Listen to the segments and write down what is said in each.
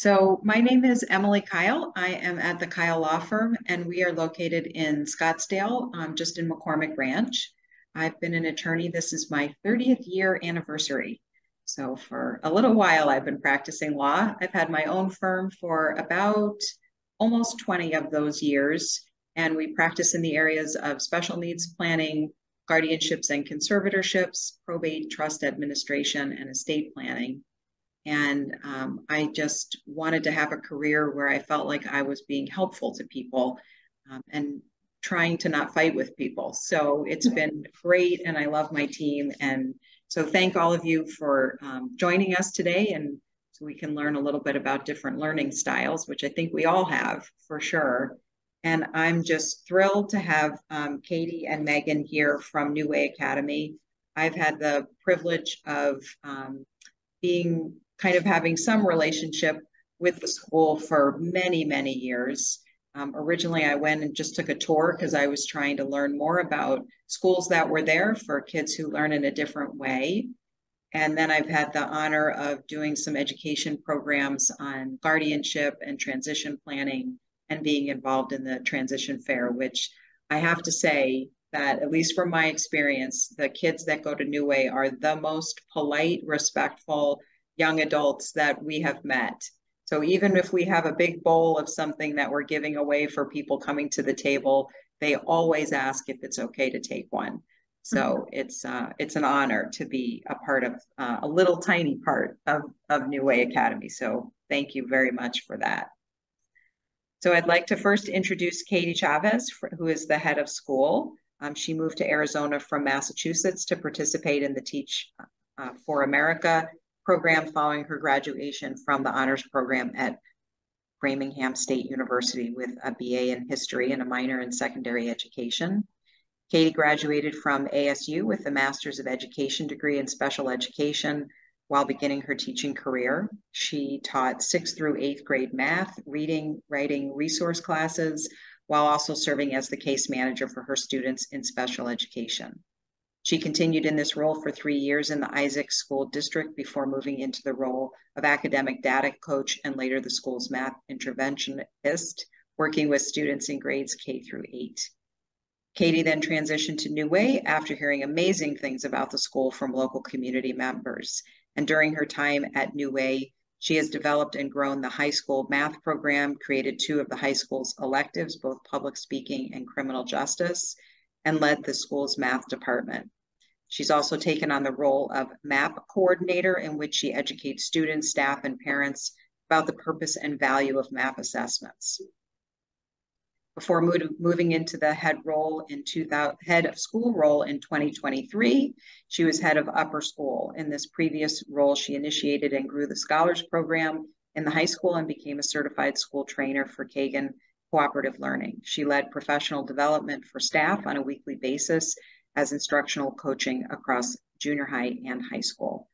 So my name is Emily Kile. I am at the Kile Law Firm, and we are located in Scottsdale, um, just in McCormick Ranch. I've been an attorney. This is my 30th year anniversary. So for a little while, I've been practicing law. I've had my own firm for about almost 20 of those years, and we practice in the areas of special needs planning, guardianships and conservatorships, probate, trust administration, and estate planning. And um, I just wanted to have a career where I felt like I was being helpful to people um, and trying to not fight with people. So it's been great, and I love my team. And so thank all of you for um, joining us today, and so we can learn a little bit about different learning styles, which I think we all have for sure. And I'm just thrilled to have um, Katie and Megan here from New Way Academy. I've had the privilege of um, being kind of having some relationship with the school for many, many years. Um, originally, I went and just took a tour because I was trying to learn more about schools that were there for kids who learn in a different way. And then I've had the honor of doing some education programs on guardianship and transition planning and being involved in the transition fair, which I have to say that, at least from my experience, the kids that go to New Way are the most polite, respectful young adults that we have met. So even if we have a big bowl of something that we're giving away for people coming to the table, they always ask if it's okay to take one. So mm-hmm. it's uh, it's an honor to be a part of uh, a little tiny part of, of New Way Academy. So thank you very much for that. So I'd like to first introduce Katie Chavez, who is the head of school. Um, she moved to Arizona from Massachusetts to participate in the Teach uh, for America program following her graduation from the honors program at Framingham State University with a BA in history and a minor in secondary education. Katie graduated from ASU with a Master's of Education degree in special education while beginning her teaching career. She taught sixth through eighth grade math, reading, writing, resource classes, while also serving as the case manager for her students in special education. She continued in this role for three years in the Isaac School District before moving into the role of academic data coach and later the school's math interventionist, working with students in grades K through eight. Katie then transitioned to New Way after hearing amazing things about the school from local community members. And during her time at New Way, she has developed and grown the high school math program, created two of the high school's electives, both public speaking and criminal justice, and led the school's math department. She's also taken on the role of MAP coordinator, in which she educates students, staff, and parents about the purpose and value of MAP assessments. Before moving into the head role in 2000, head of school role in 2023, she was head of upper school. In this previous role, she initiated and grew the scholars program in the high school and became a certified school trainer for Kagan Cooperative Learning. She led professional development for staff on a weekly basis as instructional coaching across junior high and high school.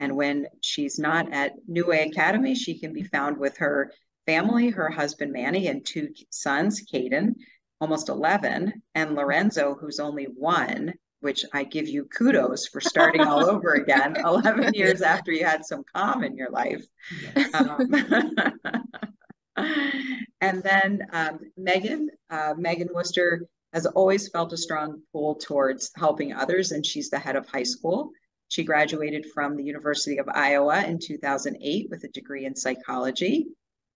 And when she's not at New Way Academy, she can be found with her family, her husband Manny, and two sons, Caden, almost 11, and Lorenzo, who's only one, which I give you kudos for starting all over again 11 years after you had some calm in your life. Yes. Um, and then um, Megan, uh, Megan Woster has always felt a strong pull towards helping others, and she's the head of high school. She graduated from the University of Iowa in 2008 with a degree in psychology.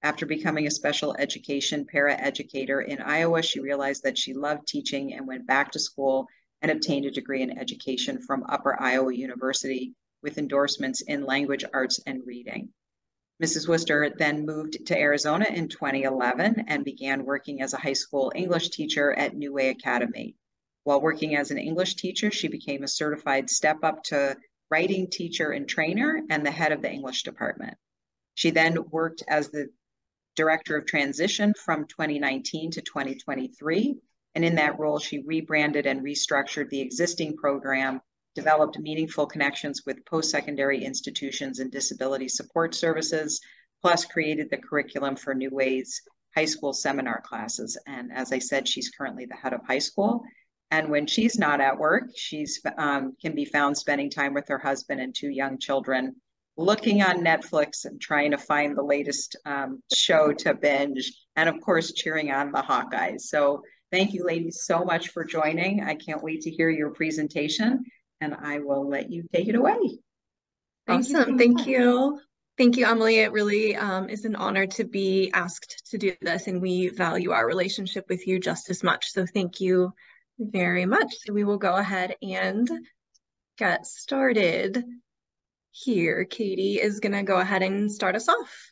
After becoming a special education paraeducator in Iowa, she realized that she loved teaching and went back to school and obtained a degree in education from Upper Iowa University with endorsements in language arts and reading. Mrs. Woster then moved to Arizona in 2011 and began working as a high school English teacher at New Way Academy. While working as an English teacher, she became a certified step up to writing teacher and trainer and the head of the English department. She then worked as the director of transition from 2019 to 2023. And in that role, she rebranded and restructured the existing program developed meaningful connections with post-secondary institutions and disability support services, plus created the curriculum for New Ways high school seminar classes. And as I said, she's currently the head of high school. And when she's not at work, she's um, can be found spending time with her husband and two young children looking on Netflix and trying to find the latest um, show to binge, and of course, cheering on the Hawkeyes. So thank you, ladies, so much for joining. I can't wait to hear your presentation, and I will let you take it away. Thank awesome. You thank you. Thank you, Emily. It really um, is an honor to be asked to do this, and we value our relationship with you just as much. So thank you very much. So we will go ahead and get started here. Katie is going to go ahead and start us off.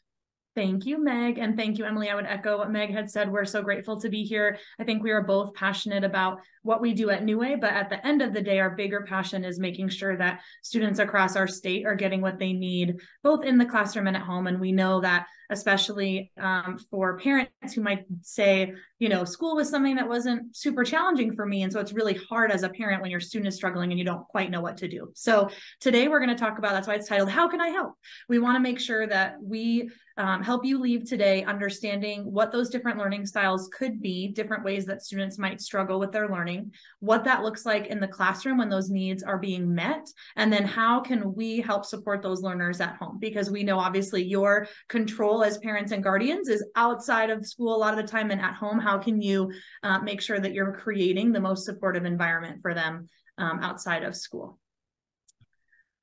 Thank you, Meg. And thank you, Emily. I would echo what Meg had said. We're so grateful to be here. I think we are both passionate about what we do at New Way, but at the end of the day, our bigger passion is making sure that students across our state are getting what they need, both in the classroom and at home. And we know that especially um, for parents who might say, you know, school was something that wasn't super challenging for me. And so it's really hard as a parent when your student is struggling and you don't quite know what to do. So today we're going to talk about that's why it's titled, How Can I Help? We want to make sure that we um, help you leave today understanding what those different learning styles could be, different ways that students might struggle with their learning, what that looks like in the classroom when those needs are being met, and then how can we help support those learners at home? Because we know obviously your control as parents and guardians is outside of school a lot of the time and at home. How can you uh, make sure that you're creating the most supportive environment for them um, outside of school?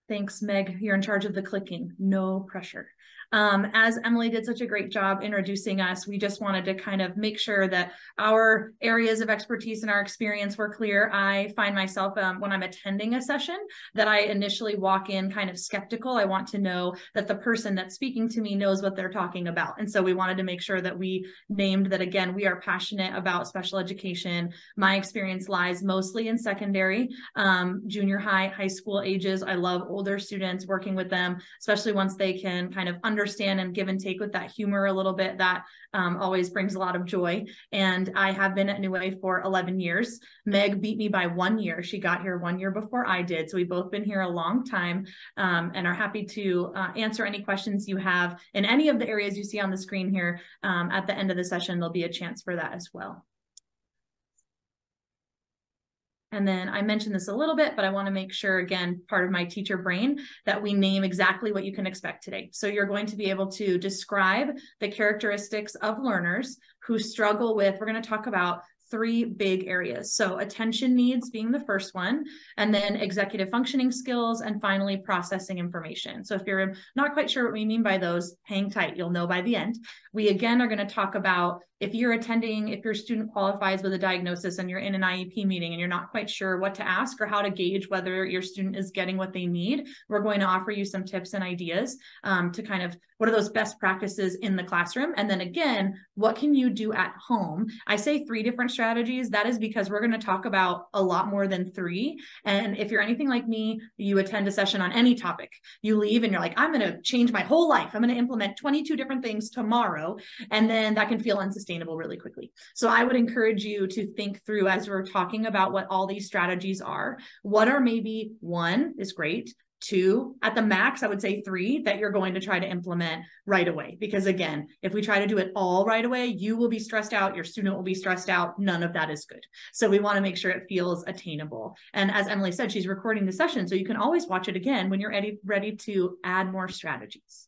Thanks, Meg. You're in charge of the clicking. No pressure. Um, as Emily did such a great job introducing us, we just wanted to kind of make sure that our areas of expertise and our experience were clear. I find myself um, when I'm attending a session that I initially walk in kind of skeptical. I want to know that the person that's speaking to me knows what they're talking about. And so we wanted to make sure that we named that again, we are passionate about special education. My experience lies mostly in secondary, um, junior high, high school ages. I love older students working with them, especially once they can kind of understand understand and give and take with that humor a little bit that um, always brings a lot of joy. And I have been at New Way for 11 years. Meg beat me by one year. She got here one year before I did. So we've both been here a long time um, and are happy to uh, answer any questions you have in any of the areas you see on the screen here. Um, at the end of the session, there'll be a chance for that as well. And then I mentioned this a little bit, but I want to make sure, again, part of my teacher brain, that we name exactly what you can expect today. So you're going to be able to describe the characteristics of learners who struggle with, we're going to talk about three big areas. So attention needs being the first one, and then executive functioning skills, and finally processing information. So if you're not quite sure what we mean by those, hang tight, you'll know by the end. We again are going to talk about if you're attending, if your student qualifies with a diagnosis and you're in an IEP meeting and you're not quite sure what to ask or how to gauge whether your student is getting what they need, we're going to offer you some tips and ideas um, to kind of what are those best practices in the classroom? And then again, what can you do at home? I say three different strategies. That is because we're going to talk about a lot more than three. And if you're anything like me, you attend a session on any topic, you leave and you're like, I'm going to change my whole life. I'm going to implement 22 different things tomorrow. And then that can feel unsustainable sustainable really quickly. So I would encourage you to think through as we're talking about what all these strategies are. What are maybe one is great, two at the max i would say three that you're going to try to implement right away because again if we try to do it all right away you will be stressed out your student will be stressed out none of that is good so we want to make sure it feels attainable and as emily said she's recording the session so you can always watch it again when you're ready ready to add more strategies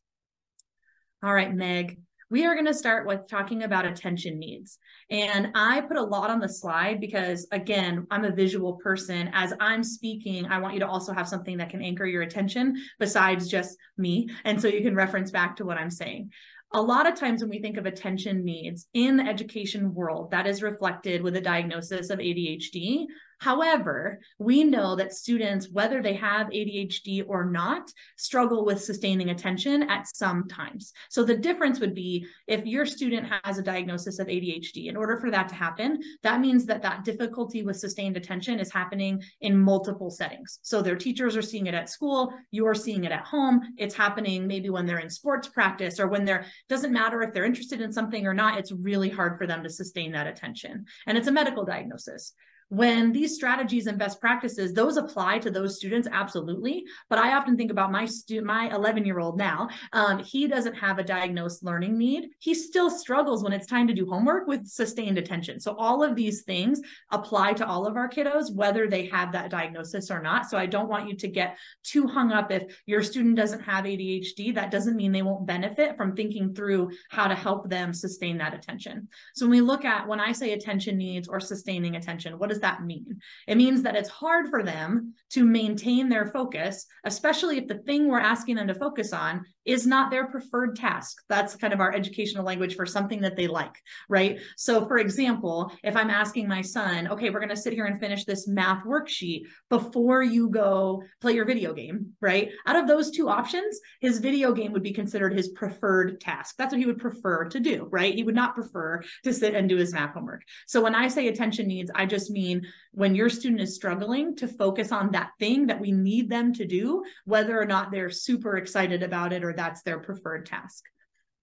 all right meg we are going to start with talking about attention needs. And I put a lot on the slide because, again, I'm a visual person. As I'm speaking, I want you to also have something that can anchor your attention besides just me. And so you can reference back to what I'm saying a lot of times when we think of attention needs in the education world, that is reflected with a diagnosis of ADHD However, we know that students, whether they have ADHD or not, struggle with sustaining attention at some times. So the difference would be if your student has a diagnosis of ADHD, in order for that to happen, that means that that difficulty with sustained attention is happening in multiple settings. So their teachers are seeing it at school, you're seeing it at home, it's happening maybe when they're in sports practice or when they're, doesn't matter if they're interested in something or not, it's really hard for them to sustain that attention. And it's a medical diagnosis when these strategies and best practices those apply to those students absolutely. But i often think about my student my 11 year old now. Um, he doesn't have a diagnosed learning need. He still struggles when it's time to do homework with sustained attention. So all of these things apply to all of our kiddos whether they have that diagnosis or not. So i don't want you to get too hung up if your student doesn't have adhd that doesn't mean they won't benefit from thinking through how to help them sustain that attention. So when we look at when i say attention needs or sustaining attention what does does that mean? It means that it's hard for them to maintain their focus, especially if the thing we're asking them to focus on is not their preferred task. That's kind of our educational language for something that they like, right? So, for example, if I'm asking my son, okay, we're going to sit here and finish this math worksheet before you go play your video game, right? Out of those two options, his video game would be considered his preferred task. That's what he would prefer to do, right? He would not prefer to sit and do his math homework. So, when I say attention needs, I just mean when your student is struggling to focus on that thing that we need them to do, whether or not they're super excited about it or that's their preferred task.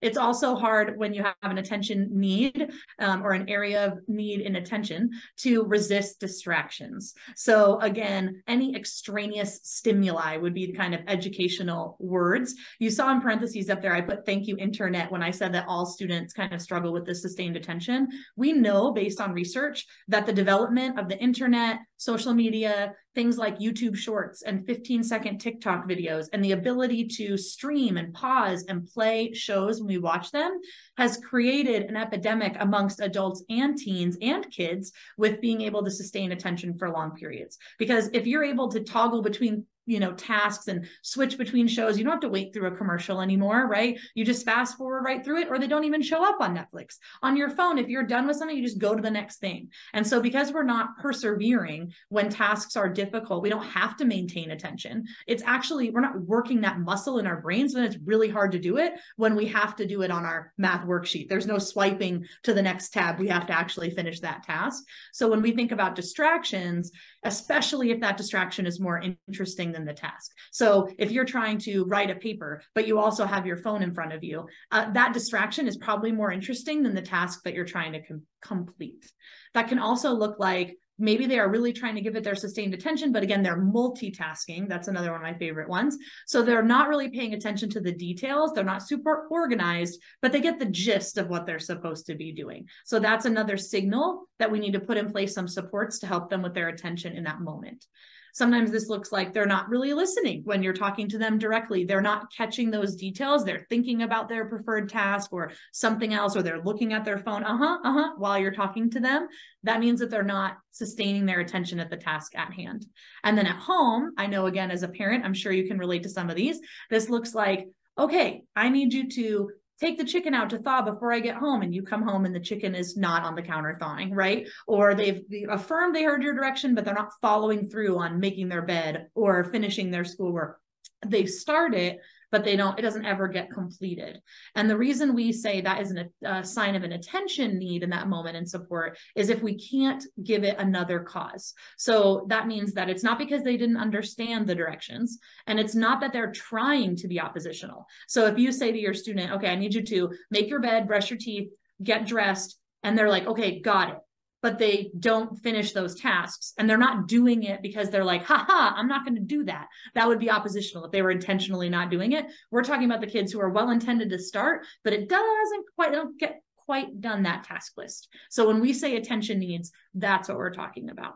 It's also hard when you have an attention need um, or an area of need in attention to resist distractions. So, again, any extraneous stimuli would be the kind of educational words. You saw in parentheses up there, I put thank you, internet, when I said that all students kind of struggle with this sustained attention. We know based on research that the development of the internet, social media, things like YouTube shorts and 15 second TikTok videos, and the ability to stream and pause and play shows when we watch them has created an epidemic amongst adults and teens and kids with being able to sustain attention for long periods. Because if you're able to toggle between you know tasks and switch between shows. You don't have to wait through a commercial anymore right? You just fast forward right through it or they don't even show up on netflix. On your phone if you're done with something you just go to the next thing. And so because we're not persevering when tasks are difficult we don't have to maintain attention. It's actually we're not working that muscle in our brains when it's really hard to do it when we have to do it on our math worksheet. There's no swiping to the next tab. We have to actually finish that task. So when we think about distractions especially if that distraction is more interesting the task. So if you're trying to write a paper, but you also have your phone in front of you, uh, that distraction is probably more interesting than the task that you're trying to com- complete. That can also look like maybe they are really trying to give it their sustained attention but again they're multitasking. That's another one of my favorite ones. So they're not really paying attention to the details. They're not super organized but they get the gist of what they're supposed to be doing. So that's another signal that we need to put in place some supports to help them with their attention in that moment Sometimes this looks like they're not really listening when you're talking to them directly. They're not catching those details. They're thinking about their preferred task or something else, or they're looking at their phone, uh huh, uh huh, while you're talking to them. That means that they're not sustaining their attention at the task at hand. And then at home, I know again, as a parent, I'm sure you can relate to some of these. This looks like, okay, I need you to take the chicken out to thaw before I get home. And you come home and the chicken is not on the counter thawing, right? Or they've affirmed they heard your direction, but they're not following through on making their bed or finishing their schoolwork. They start it, but they don't, it doesn't ever get completed. And the reason we say that is an, a sign of an attention need in that moment and support is if we can't give it another cause. So that means that it's not because they didn't understand the directions and it's not that they're trying to be oppositional. So if you say to your student, okay, I need you to make your bed, brush your teeth, get dressed, and they're like, okay, got it but they don't finish those tasks and they're not doing it because they're like, haha, I'm not going to do that. That would be oppositional if they were intentionally not doing it. We're talking about the kids who are well intended to start, but it doesn't quite, don't get quite done that task list. So when we say attention needs, that's what we're talking about.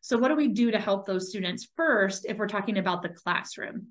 So what do we do to help those students first if we're talking about the classroom?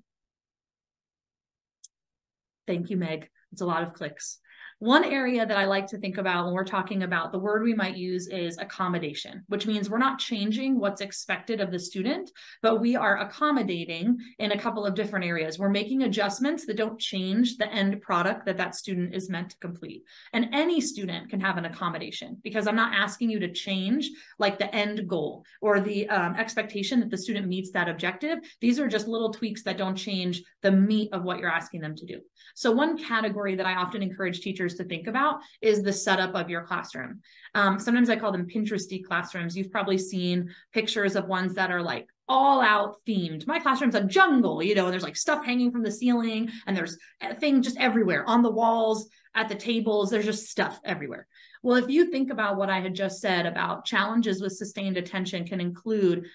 Thank you, Meg. It's a lot of clicks. One area that I like to think about when we're talking about the word we might use is accommodation, which means we're not changing what's expected of the student, but we are accommodating in a couple of different areas. We're making adjustments that don't change the end product that that student is meant to complete. And any student can have an accommodation because I'm not asking you to change like the end goal or the um, expectation that the student meets that objective. These are just little tweaks that don't change the meat of what you're asking them to do. So one category that I often encourage teachers to think about is the setup of your classroom. Um, sometimes I call them Pinteresty classrooms. You've probably seen pictures of ones that are like all out themed. My classroom's a jungle, you know, and there's like stuff hanging from the ceiling and there's things just everywhere on the walls, at the tables, there's just stuff everywhere. Well, if you think about what I had just said about challenges with sustained attention can include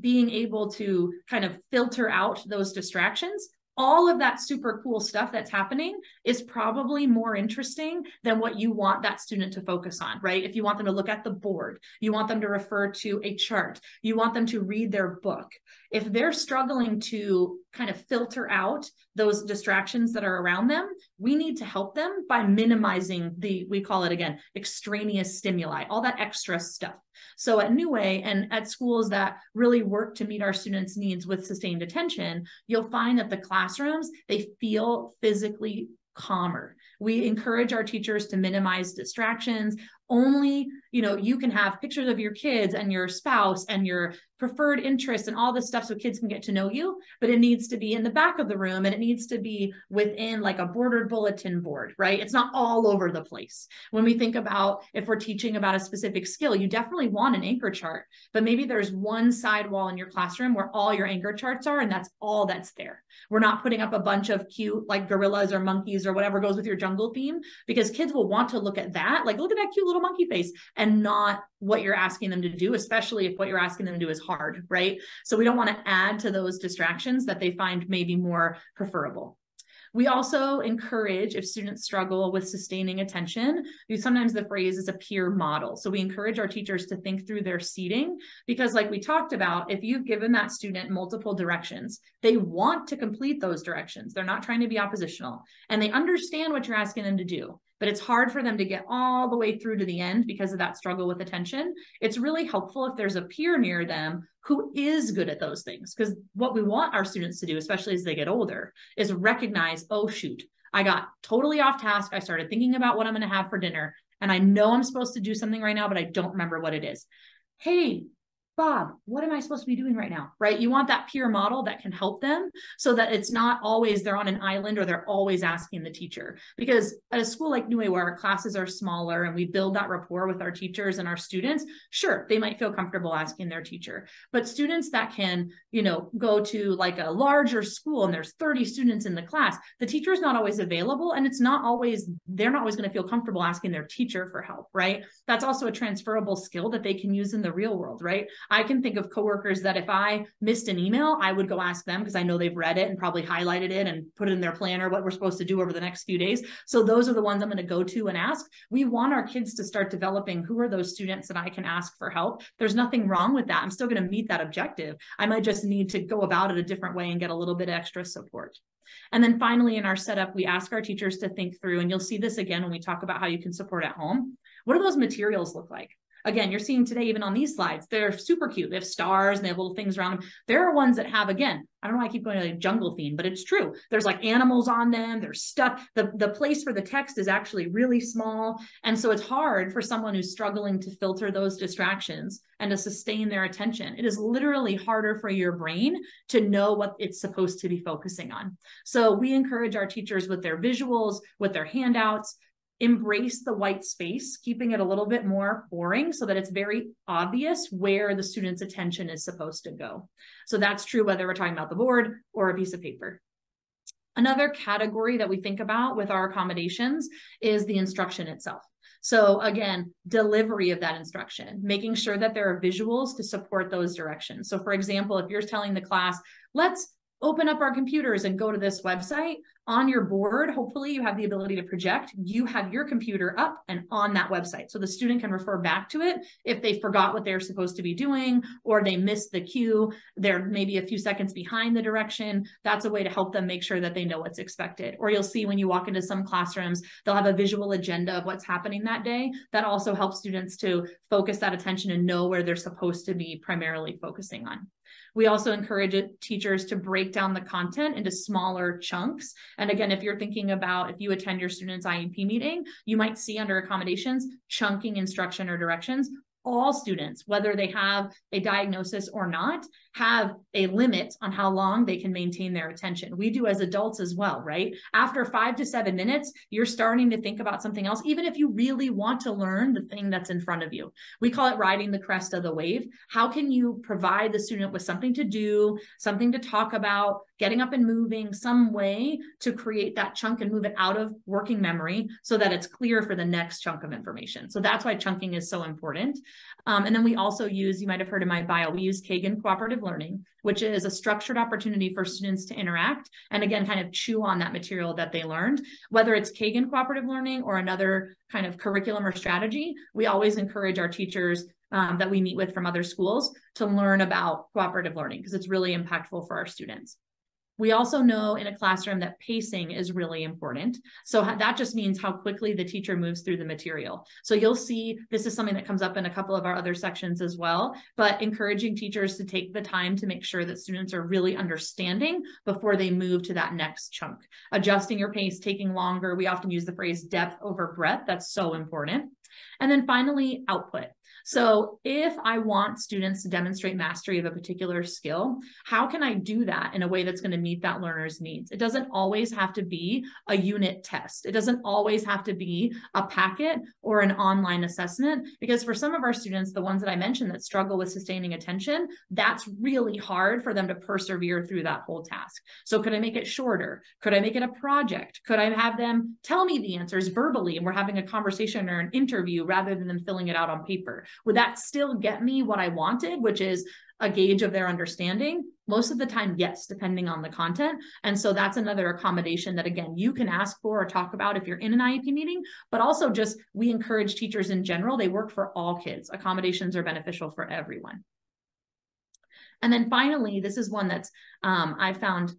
being able to kind of filter out those distractions all of that super cool stuff that's happening is probably more interesting than what you want that student to focus on, right? If you want them to look at the board, you want them to refer to a chart, you want them to read their book. If they're struggling to kind of filter out those distractions that are around them, we need to help them by minimizing the, we call it again, extraneous stimuli, all that extra stuff. So at New Way and at schools that really work to meet our students' needs with sustained attention, you'll find that the classrooms, they feel physically calmer. We encourage our teachers to minimize distractions. Only, you know, you can have pictures of your kids and your spouse and your preferred interests and all this stuff so kids can get to know you, but it needs to be in the back of the room and it needs to be within like a bordered bulletin board, right? It's not all over the place. When we think about if we're teaching about a specific skill, you definitely want an anchor chart, but maybe there's one side wall in your classroom where all your anchor charts are and that's all that's there. We're not putting up a bunch of cute like gorillas or monkeys or whatever goes with your jungle theme because kids will want to look at that, like look at that cute little monkey face and not what you're asking them to do, especially if what you're asking them to do is hard, right? So we don't want to add to those distractions that they find maybe more preferable. We also encourage if students struggle with sustaining attention, sometimes the phrase is a peer model. So we encourage our teachers to think through their seating because like we talked about, if you've given that student multiple directions, they want to complete those directions. They're not trying to be oppositional and they understand what you're asking them to do but it's hard for them to get all the way through to the end because of that struggle with attention. It's really helpful if there's a peer near them who is good at those things. Because what we want our students to do, especially as they get older, is recognize, oh, shoot, I got totally off task. I started thinking about what I'm going to have for dinner. And I know I'm supposed to do something right now, but I don't remember what it is. Hey, Bob, what am I supposed to be doing right now? Right? You want that peer model that can help them so that it's not always they're on an island or they're always asking the teacher. Because at a school like New Way, where our classes are smaller and we build that rapport with our teachers and our students, sure, they might feel comfortable asking their teacher. But students that can, you know, go to like a larger school and there's 30 students in the class, the teacher is not always available and it's not always, they're not always going to feel comfortable asking their teacher for help, right? That's also a transferable skill that they can use in the real world, right? I can think of coworkers that if I missed an email, I would go ask them because I know they've read it and probably highlighted it and put it in their planner what we're supposed to do over the next few days. So those are the ones I'm going to go to and ask. We want our kids to start developing who are those students that I can ask for help. There's nothing wrong with that. I'm still going to meet that objective. I might just need to go about it a different way and get a little bit extra support. And then finally, in our setup, we ask our teachers to think through, and you'll see this again when we talk about how you can support at home. What do those materials look like? Again, you're seeing today, even on these slides, they're super cute. They have stars and they have little things around them. There are ones that have, again, I don't know why I keep going to like jungle theme, but it's true. There's like animals on them. There's stuff. The, the place for the text is actually really small. And so it's hard for someone who's struggling to filter those distractions and to sustain their attention. It is literally harder for your brain to know what it's supposed to be focusing on. So we encourage our teachers with their visuals, with their handouts, embrace the white space, keeping it a little bit more boring so that it's very obvious where the student's attention is supposed to go. So that's true whether we're talking about the board or a piece of paper. Another category that we think about with our accommodations is the instruction itself. So again, delivery of that instruction, making sure that there are visuals to support those directions. So for example, if you're telling the class, let's open up our computers and go to this website on your board hopefully you have the ability to project. You have your computer up and on that website so the student can refer back to it if they forgot what they're supposed to be doing or they missed the cue. They're maybe a few seconds behind the direction. That's a way to help them make sure that they know what's expected. Or you'll see when you walk into some classrooms they'll have a visual agenda of what's happening that day. That also helps students to focus that attention and know where they're supposed to be primarily focusing on we also encourage teachers to break down the content into smaller chunks. And again, if you're thinking about if you attend your student's IEP meeting, you might see under accommodations, chunking instruction or directions all students, whether they have a diagnosis or not, have a limit on how long they can maintain their attention. We do as adults as well, right? After five to seven minutes, you're starting to think about something else, even if you really want to learn the thing that's in front of you. We call it riding the crest of the wave. How can you provide the student with something to do, something to talk about, getting up and moving some way to create that chunk and move it out of working memory so that it's clear for the next chunk of information. So that's why chunking is so important. Um, and then we also use, you might have heard in my bio, we use Kagan Cooperative Learning, which is a structured opportunity for students to interact and again, kind of chew on that material that they learned. Whether it's Kagan Cooperative Learning or another kind of curriculum or strategy, we always encourage our teachers um, that we meet with from other schools to learn about cooperative learning because it's really impactful for our students. We also know in a classroom that pacing is really important. So that just means how quickly the teacher moves through the material. So you'll see this is something that comes up in a couple of our other sections as well, but encouraging teachers to take the time to make sure that students are really understanding before they move to that next chunk. Adjusting your pace, taking longer. We often use the phrase depth over breadth. That's so important. And then finally, output. So if I want students to demonstrate mastery of a particular skill, how can I do that in a way that's going to meet that learner's needs? It doesn't always have to be a unit test. It doesn't always have to be a packet or an online assessment, because for some of our students, the ones that I mentioned that struggle with sustaining attention, that's really hard for them to persevere through that whole task. So could I make it shorter? Could I make it a project? Could I have them tell me the answers verbally and we're having a conversation or an interview rather than them filling it out on paper? Would that still get me what I wanted, which is a gauge of their understanding? Most of the time, yes, depending on the content. And so that's another accommodation that, again, you can ask for or talk about if you're in an IEP meeting, but also just we encourage teachers in general, they work for all kids. Accommodations are beneficial for everyone. And then finally, this is one that's um, I found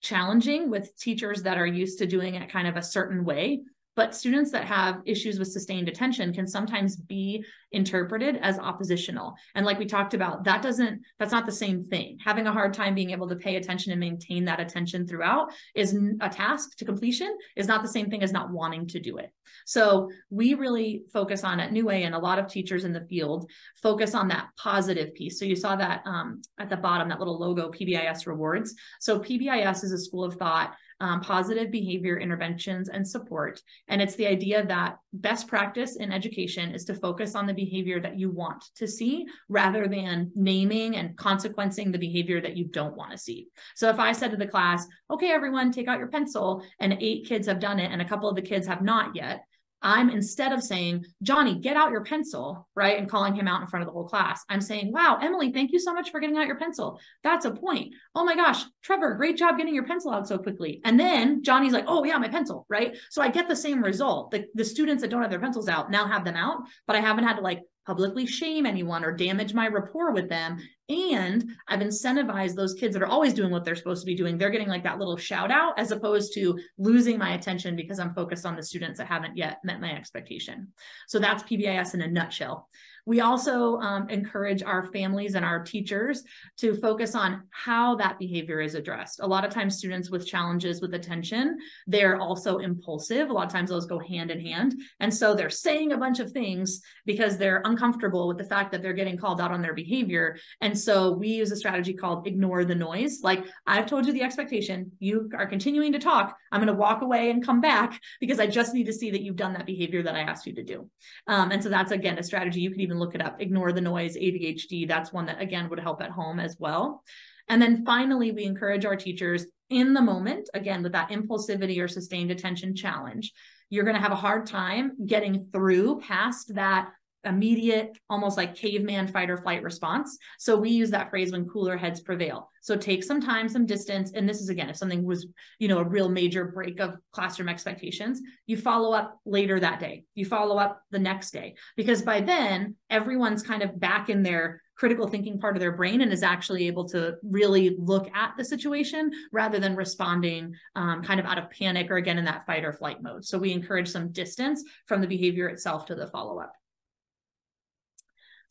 challenging with teachers that are used to doing it kind of a certain way. But students that have issues with sustained attention can sometimes be interpreted as oppositional. And like we talked about, that doesn't, that's not the same thing. Having a hard time being able to pay attention and maintain that attention throughout is a task to completion, is not the same thing as not wanting to do it. So we really focus on at New Way and a lot of teachers in the field focus on that positive piece. So you saw that um, at the bottom, that little logo, PBIS rewards. So PBIS is a school of thought um, positive behavior interventions and support. And it's the idea that best practice in education is to focus on the behavior that you want to see rather than naming and consequencing the behavior that you don't want to see. So if I said to the class, okay, everyone, take out your pencil, and eight kids have done it, and a couple of the kids have not yet, I'm instead of saying, Johnny, get out your pencil, right? And calling him out in front of the whole class, I'm saying, wow, Emily, thank you so much for getting out your pencil. That's a point. Oh my gosh, Trevor, great job getting your pencil out so quickly. And then Johnny's like, oh yeah, my pencil, right? So I get the same result. The, the students that don't have their pencils out now have them out, but I haven't had to like publicly shame anyone or damage my rapport with them. And I've incentivized those kids that are always doing what they're supposed to be doing. They're getting like that little shout out as opposed to losing my attention because I'm focused on the students that haven't yet met my expectation. So that's PBIS in a nutshell. We also um, encourage our families and our teachers to focus on how that behavior is addressed. A lot of times students with challenges with attention, they're also impulsive. A lot of times those go hand in hand. And so they're saying a bunch of things because they're uncomfortable with the fact that they're getting called out on their behavior. And so we use a strategy called ignore the noise. Like I've told you the expectation, you are continuing to talk. I'm going to walk away and come back because I just need to see that you've done that behavior that I asked you to do. Um, and so that's again a strategy you could even even look it up. Ignore the noise, ADHD. That's one that again would help at home as well. And then finally, we encourage our teachers in the moment, again, with that impulsivity or sustained attention challenge, you're going to have a hard time getting through past that immediate, almost like caveman fight or flight response. So we use that phrase when cooler heads prevail. So take some time, some distance. And this is again, if something was, you know, a real major break of classroom expectations, you follow up later that day. You follow up the next day, because by then everyone's kind of back in their critical thinking part of their brain and is actually able to really look at the situation rather than responding um, kind of out of panic or again in that fight or flight mode. So we encourage some distance from the behavior itself to the follow up.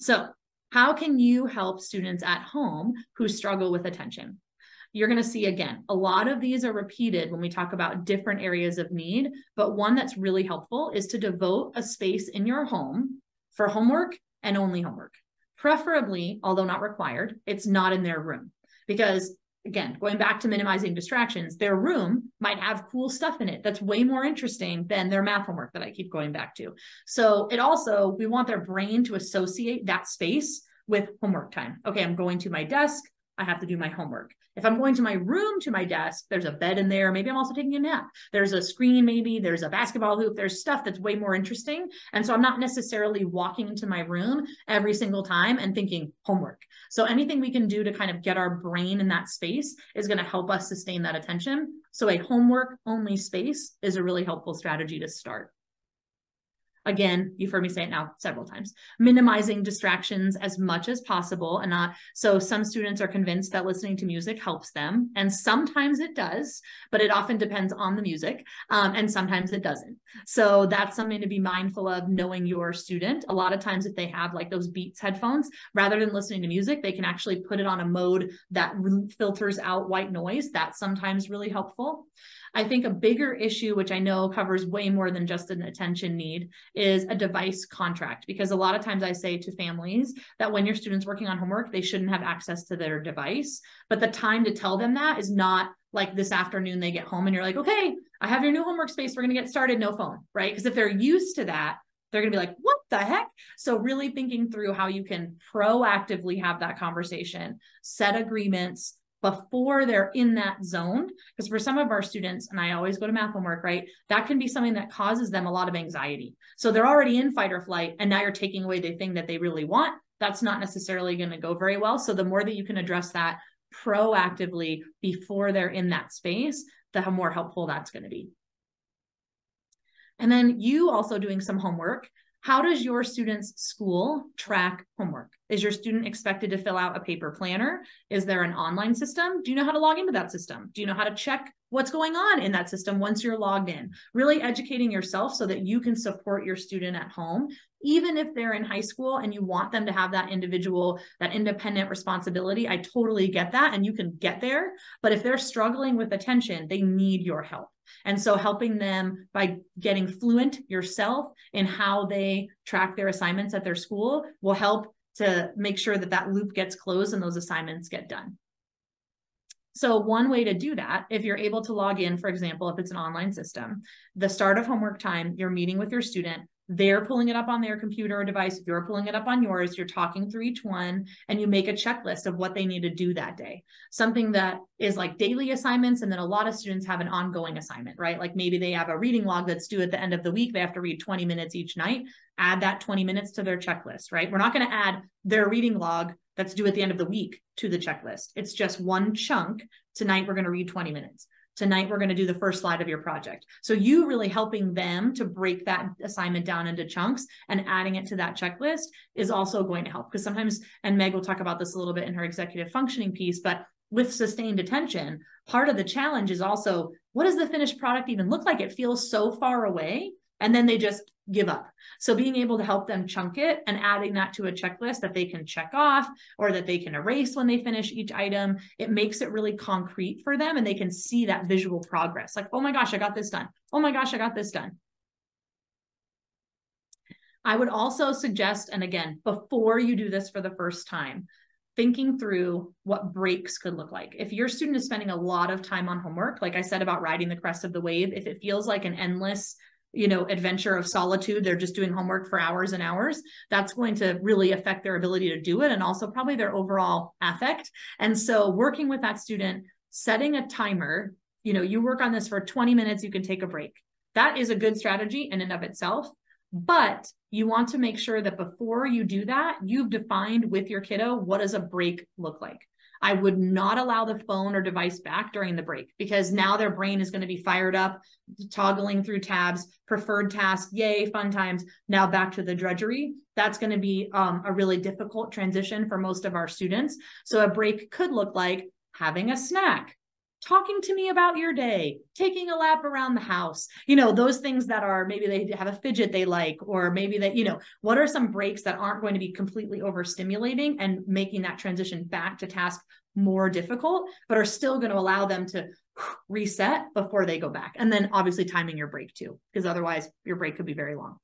So how can you help students at home who struggle with attention? You're going to see again, a lot of these are repeated when we talk about different areas of need, but one that's really helpful is to devote a space in your home for homework and only homework. Preferably, although not required, it's not in their room because again, going back to minimizing distractions, their room might have cool stuff in it that's way more interesting than their math homework that I keep going back to. So it also, we want their brain to associate that space with homework time. Okay, I'm going to my desk, I have to do my homework. If I'm going to my room to my desk, there's a bed in there. Maybe I'm also taking a nap. There's a screen, maybe there's a basketball hoop. There's stuff that's way more interesting. And so I'm not necessarily walking into my room every single time and thinking homework. So anything we can do to kind of get our brain in that space is going to help us sustain that attention. So a homework only space is a really helpful strategy to start. Again, you've heard me say it now several times, minimizing distractions as much as possible and not. So some students are convinced that listening to music helps them. And sometimes it does, but it often depends on the music. Um, and sometimes it doesn't. So that's something to be mindful of knowing your student. A lot of times if they have like those Beats headphones, rather than listening to music, they can actually put it on a mode that filters out white noise. That's sometimes really helpful. I think a bigger issue, which I know covers way more than just an attention need, is a device contract. Because a lot of times I say to families that when your student's working on homework, they shouldn't have access to their device. But the time to tell them that is not like this afternoon they get home and you're like, okay, I have your new homework space. We're going to get started. No phone, right? Because if they're used to that, they're going to be like, what the heck? So, really thinking through how you can proactively have that conversation, set agreements, before they're in that zone. Because for some of our students, and I always go to math homework, right? That can be something that causes them a lot of anxiety. So they're already in fight or flight, and now you're taking away the thing that they really want. That's not necessarily going to go very well. So the more that you can address that proactively before they're in that space, the more helpful that's going to be. And then you also doing some homework. How does your student's school track homework? Is your student expected to fill out a paper planner? Is there an online system? Do you know how to log into that system? Do you know how to check what's going on in that system once you're logged in? Really educating yourself so that you can support your student at home, even if they're in high school and you want them to have that individual, that independent responsibility. I totally get that and you can get there. But if they're struggling with attention, they need your help. And so helping them by getting fluent yourself in how they track their assignments at their school will help to make sure that that loop gets closed and those assignments get done. So one way to do that, if you're able to log in, for example, if it's an online system, the start of homework time, you're meeting with your student, they're pulling it up on their computer or device. If you're pulling it up on yours, you're talking through each one and you make a checklist of what they need to do that day. Something that is like daily assignments. And then a lot of students have an ongoing assignment, right? Like maybe they have a reading log that's due at the end of the week. They have to read 20 minutes each night. Add that 20 minutes to their checklist, right? We're not going to add their reading log that's due at the end of the week to the checklist. It's just one chunk. Tonight, we're going to read 20 minutes. Tonight, we're going to do the first slide of your project. So you really helping them to break that assignment down into chunks and adding it to that checklist is also going to help because sometimes, and Meg will talk about this a little bit in her executive functioning piece, but with sustained attention, part of the challenge is also what does the finished product even look like? It feels so far away. And then they just give up. So being able to help them chunk it and adding that to a checklist that they can check off or that they can erase when they finish each item, it makes it really concrete for them and they can see that visual progress. Like, oh my gosh, I got this done. Oh my gosh, I got this done. I would also suggest, and again, before you do this for the first time, thinking through what breaks could look like. If your student is spending a lot of time on homework, like I said about riding the crest of the wave, if it feels like an endless you know adventure of solitude. They're just doing homework for hours and hours. That's going to really affect their ability to do it and also probably their overall affect. And so working with that student setting a timer you know you work on this for 20 minutes you can take a break. That is a good strategy in and of itself but you want to make sure that before you do that you've defined with your kiddo what does a break look like I would not allow the phone or device back during the break because now their brain is going to be fired up, toggling through tabs, preferred task, yay, fun times. Now back to the drudgery. That's going to be um, a really difficult transition for most of our students. So a break could look like having a snack, talking to me about your day, taking a lap around the house, you know, those things that are maybe they have a fidget they like, or maybe that, you know, what are some breaks that aren't going to be completely overstimulating and making that transition back to task more difficult, but are still going to allow them to reset before they go back. And then obviously timing your break too, because otherwise your break could be very long.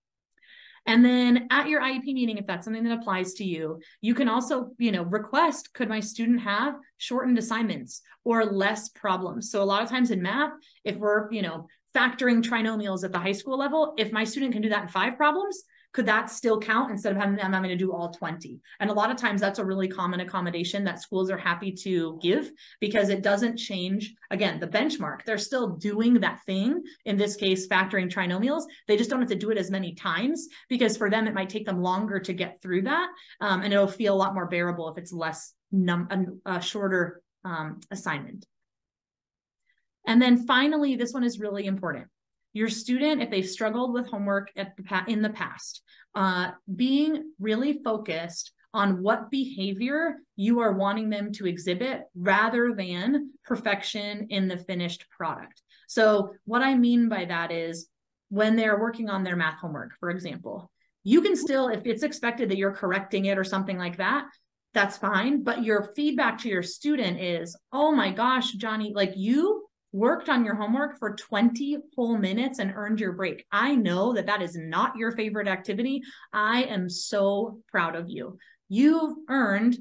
And then at your IEP meeting, if that's something that applies to you, you can also, you know, request, could my student have shortened assignments or less problems? So a lot of times in math, if we're, you know, factoring trinomials at the high school level, if my student can do that in five problems, could that still count instead of having them having to do all 20? And a lot of times that's a really common accommodation that schools are happy to give because it doesn't change, again, the benchmark. They're still doing that thing, in this case, factoring trinomials. They just don't have to do it as many times because for them, it might take them longer to get through that. Um, and it'll feel a lot more bearable if it's less num a, a shorter um, assignment. And then finally, this one is really important your student, if they've struggled with homework at the in the past, uh, being really focused on what behavior you are wanting them to exhibit rather than perfection in the finished product. So what I mean by that is when they're working on their math homework, for example, you can still, if it's expected that you're correcting it or something like that, that's fine. But your feedback to your student is, oh my gosh, Johnny, like you worked on your homework for 20 whole minutes and earned your break. I know that that is not your favorite activity. I am so proud of you. You've earned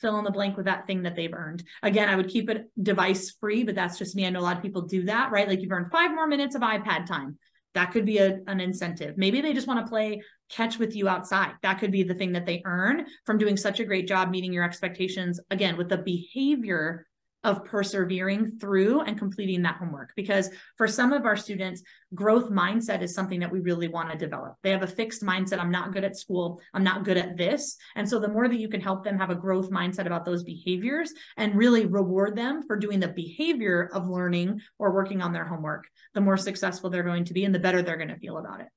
fill in the blank with that thing that they've earned. Again, I would keep it device free, but that's just me. I know a lot of people do that, right? Like you've earned five more minutes of iPad time. That could be a, an incentive. Maybe they just want to play catch with you outside. That could be the thing that they earn from doing such a great job meeting your expectations. Again, with the behavior of persevering through and completing that homework. Because for some of our students, growth mindset is something that we really want to develop. They have a fixed mindset I'm not good at school, I'm not good at this. And so the more that you can help them have a growth mindset about those behaviors and really reward them for doing the behavior of learning or working on their homework, the more successful they're going to be and the better they're going to feel about it.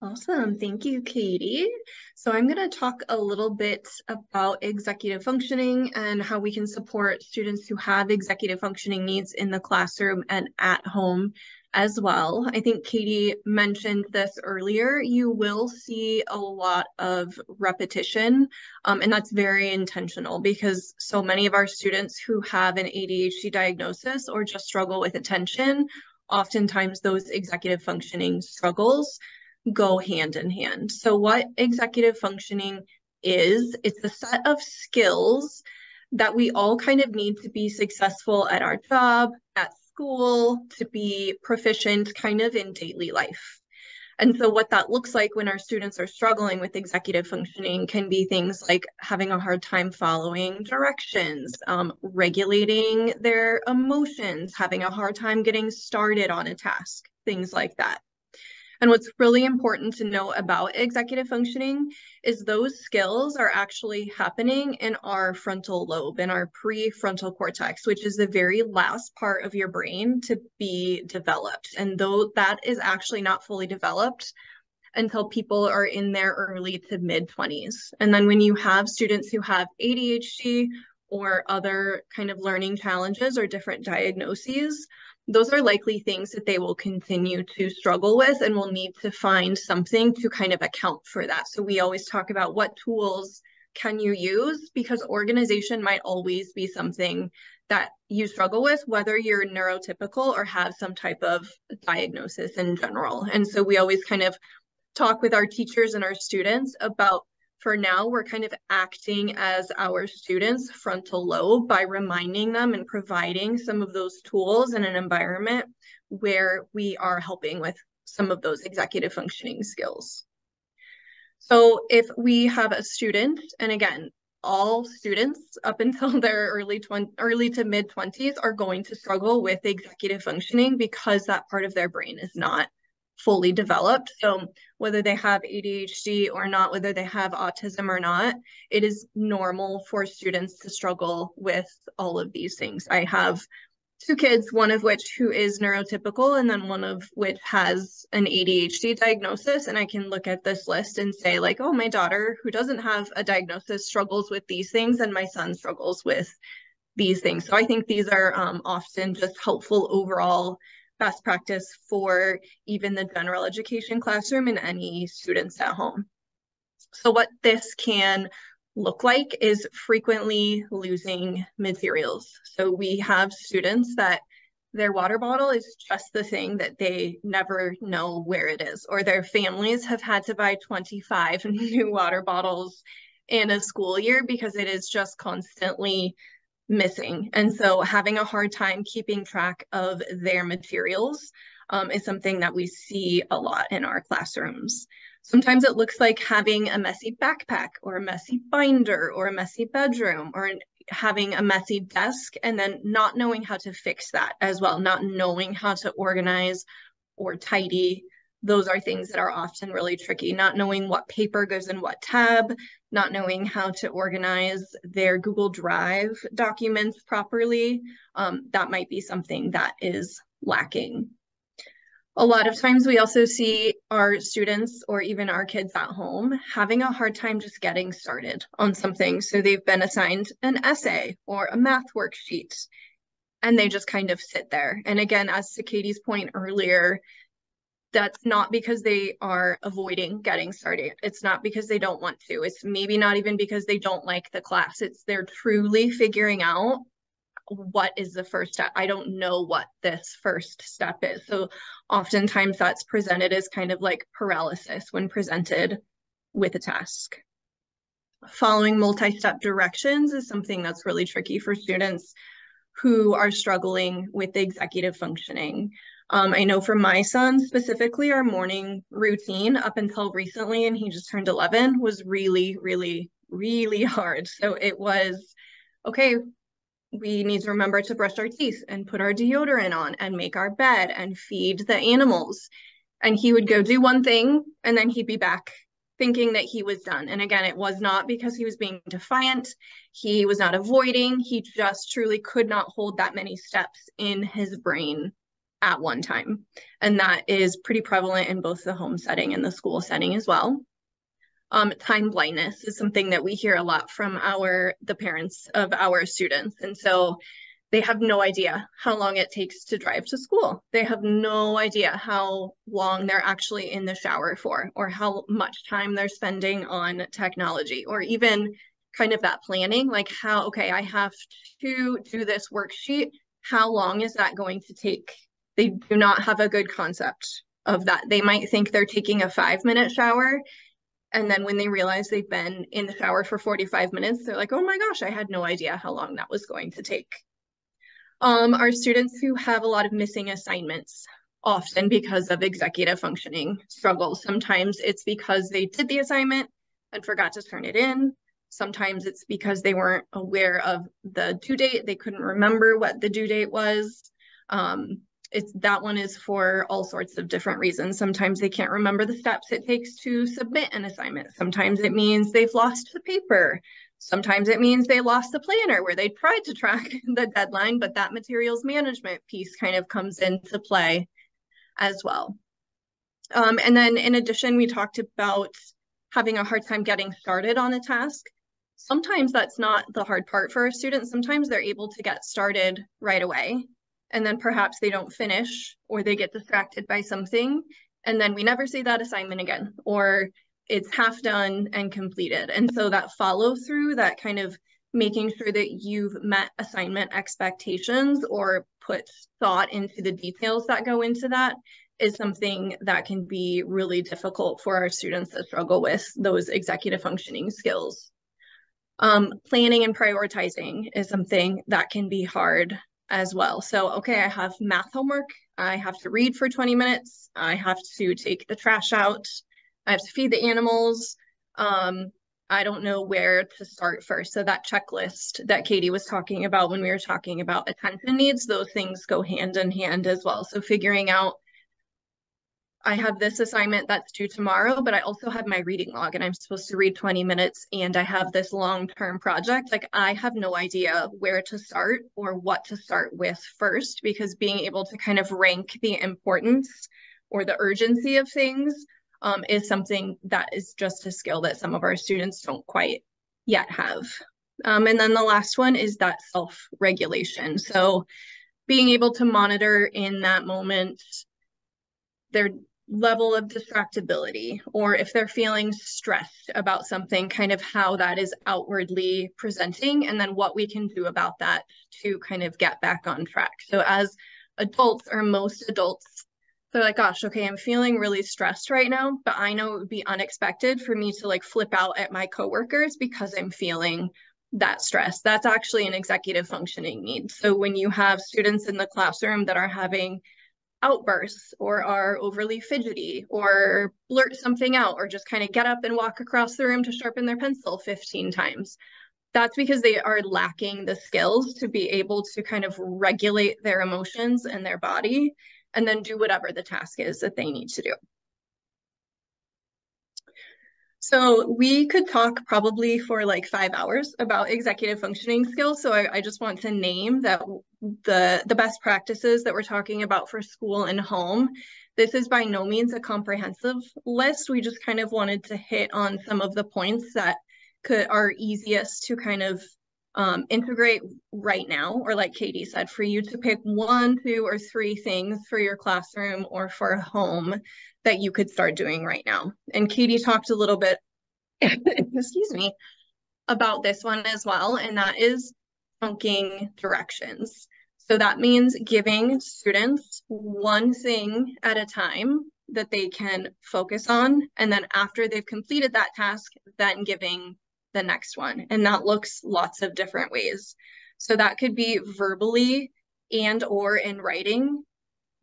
Awesome. Thank you, Katie. So I'm going to talk a little bit about executive functioning and how we can support students who have executive functioning needs in the classroom and at home as well. I think Katie mentioned this earlier. You will see a lot of repetition, um, and that's very intentional because so many of our students who have an ADHD diagnosis or just struggle with attention, oftentimes those executive functioning struggles go hand in hand. So, what executive functioning is, it's a set of skills that we all kind of need to be successful at our job, at school, to be proficient kind of in daily life. And so, what that looks like when our students are struggling with executive functioning can be things like having a hard time following directions, um, regulating their emotions, having a hard time getting started on a task, things like that. And what's really important to know about executive functioning is those skills are actually happening in our frontal lobe, in our prefrontal cortex, which is the very last part of your brain to be developed. And though that is actually not fully developed until people are in their early to mid 20s. And then when you have students who have ADHD or other kind of learning challenges or different diagnoses, those are likely things that they will continue to struggle with and will need to find something to kind of account for that. So we always talk about what tools can you use because organization might always be something that you struggle with, whether you're neurotypical or have some type of diagnosis in general. And so we always kind of talk with our teachers and our students about for now, we're kind of acting as our students' frontal lobe by reminding them and providing some of those tools in an environment where we are helping with some of those executive functioning skills. So if we have a student, and again, all students up until their early 20, early to mid 20s are going to struggle with executive functioning because that part of their brain is not fully developed. So whether they have ADHD or not, whether they have autism or not, it is normal for students to struggle with all of these things. I have two kids, one of which who is neurotypical and then one of which has an ADHD diagnosis. And I can look at this list and say like, oh, my daughter who doesn't have a diagnosis struggles with these things and my son struggles with these things. So I think these are um, often just helpful overall best practice for even the general education classroom and any students at home. So what this can look like is frequently losing materials. So we have students that their water bottle is just the thing that they never know where it is, or their families have had to buy 25 new water bottles in a school year because it is just constantly missing. And so having a hard time keeping track of their materials um, is something that we see a lot in our classrooms. Sometimes it looks like having a messy backpack or a messy binder or a messy bedroom or an, having a messy desk and then not knowing how to fix that as well, not knowing how to organize or tidy. Those are things that are often really tricky, not knowing what paper goes in what tab, not knowing how to organize their Google Drive documents properly. Um, that might be something that is lacking. A lot of times we also see our students or even our kids at home having a hard time just getting started on something. So they've been assigned an essay or a math worksheet and they just kind of sit there. And again, as to Katie's point earlier, that's not because they are avoiding getting started. It's not because they don't want to. It's maybe not even because they don't like the class. It's they're truly figuring out what is the first step? I don't know what this first step is. So oftentimes that's presented as kind of like paralysis when presented with a task. Following multi-step directions is something that's really tricky for students who are struggling with the executive functioning. Um, I know for my son specifically, our morning routine up until recently, and he just turned 11, was really, really, really hard. So it was, okay, we need to remember to brush our teeth and put our deodorant on and make our bed and feed the animals. And he would go do one thing and then he'd be back thinking that he was done. And again, it was not because he was being defiant. He was not avoiding. He just truly could not hold that many steps in his brain at one time. And that is pretty prevalent in both the home setting and the school setting as well. Um, time blindness is something that we hear a lot from our the parents of our students. And so they have no idea how long it takes to drive to school. They have no idea how long they're actually in the shower for or how much time they're spending on technology or even kind of that planning like how okay i have to do this worksheet. How long is that going to take they do not have a good concept of that they might think they're taking a five minute shower and then when they realize they've been in the shower for 45 minutes, they're like, oh my gosh, I had no idea how long that was going to take. Um, our students who have a lot of missing assignments, often because of executive functioning struggles. Sometimes it's because they did the assignment and forgot to turn it in. Sometimes it's because they weren't aware of the due date. They couldn't remember what the due date was. Um, it's that one is for all sorts of different reasons. Sometimes they can't remember the steps it takes to submit an assignment. Sometimes it means they've lost the paper. Sometimes it means they lost the planner where they tried to track the deadline, but that materials management piece kind of comes into play as well. Um, and then in addition, we talked about having a hard time getting started on a task. Sometimes that's not the hard part for a student. Sometimes they're able to get started right away and then perhaps they don't finish or they get distracted by something and then we never see that assignment again or it's half done and completed and so that follow through that kind of making sure that you've met assignment expectations or put thought into the details that go into that is something that can be really difficult for our students that struggle with those executive functioning skills. Um, planning and prioritizing is something that can be hard as well. So, okay, I have math homework. I have to read for 20 minutes. I have to take the trash out. I have to feed the animals. Um, I don't know where to start first. So that checklist that Katie was talking about when we were talking about attention needs, those things go hand in hand as well. So figuring out I have this assignment that's due tomorrow, but I also have my reading log and I'm supposed to read 20 minutes and I have this long-term project. Like I have no idea where to start or what to start with first because being able to kind of rank the importance or the urgency of things um, is something that is just a skill that some of our students don't quite yet have. Um, and then the last one is that self-regulation. So being able to monitor in that moment their level of distractibility or if they're feeling stressed about something kind of how that is outwardly presenting and then what we can do about that to kind of get back on track. So as adults or most adults they're like gosh okay i'm feeling really stressed right now but i know it would be unexpected for me to like flip out at my coworkers because i'm feeling that stress. That's actually an executive functioning need. So when you have students in the classroom that are having outbursts or are overly fidgety or blurt something out or just kind of get up and walk across the room to sharpen their pencil 15 times. That's because they are lacking the skills to be able to kind of regulate their emotions and their body and then do whatever the task is that they need to do. So we could talk probably for like five hours about executive functioning skills. So I, I, just want to name that the, the best practices that we're talking about for school and home. This is by no means a comprehensive list. We just kind of wanted to hit on some of the points that could are easiest to kind of um, integrate right now, or like Katie said, for you to pick one, two, or three things for your classroom or for home that you could start doing right now. And Katie talked a little bit, excuse me, about this one as well, and that is chunking directions. So that means giving students one thing at a time that they can focus on. And then after they've completed that task, then giving the next one. And that looks lots of different ways. So that could be verbally and or in writing.